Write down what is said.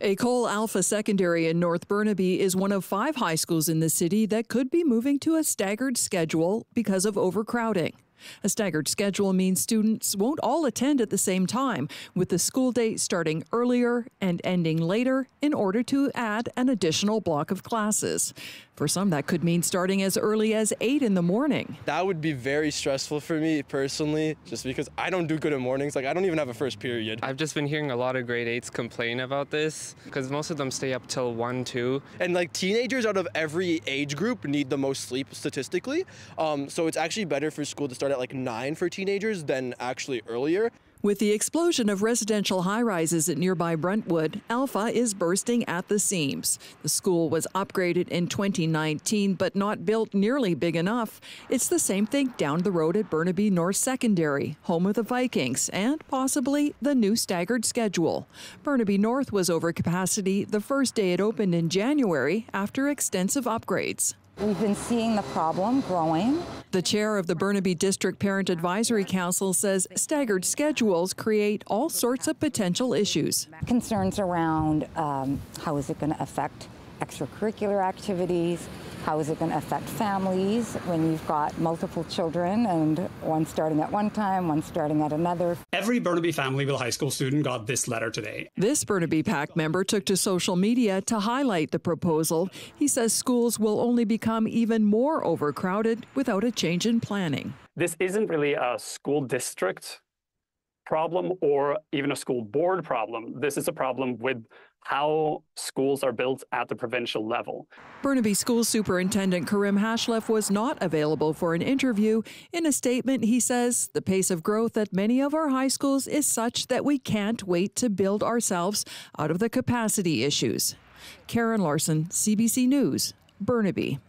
École Alpha Secondary in North Burnaby is one of five high schools in the city that could be moving to a staggered schedule because of overcrowding. A staggered schedule means students won't all attend at the same time, with the school day starting earlier and ending later in order to add an additional block of classes. For some, that could mean starting as early as 8 in the morning. That would be very stressful for me personally, just because I don't do good in mornings. Like, I don't even have a first period. I've just been hearing a lot of grade 8s complain about this because most of them stay up till 1, 2. And like teenagers out of every age group need the most sleep statistically. Um, so it's actually better for school to start at like 9 for teenagers than actually earlier. With the explosion of residential high rises at nearby Brentwood, Alpha is bursting at the seams. The school was upgraded in 2019, but not built nearly big enough. It's the same thing down the road at Burnaby North Secondary, home of the Vikings, and possibly the new staggered schedule. Burnaby North was over capacity the first day it opened in January after extensive upgrades. We've been seeing the problem growing. The chair of the Burnaby District Parent Advisory Council says staggered schedules create all sorts of potential issues. Concerns around um, how is it going to affect extracurricular activities, how is it going to affect families when you've got multiple children and one starting at one time, one starting at another? Every Burnaby Familyville High School student got this letter today. This Burnaby PAC member took to social media to highlight the proposal. He says schools will only become even more overcrowded without a change in planning. This isn't really a school district problem or even a school board problem. This is a problem with how schools are built at the provincial level. Burnaby School Superintendent Karim Hachlaf was not available for an interview. In a statement, he says the pace of growth at many of our high schools is such that we can't wait to build ourselves out of the capacity issues. Karen Larsen, CBC News, Burnaby.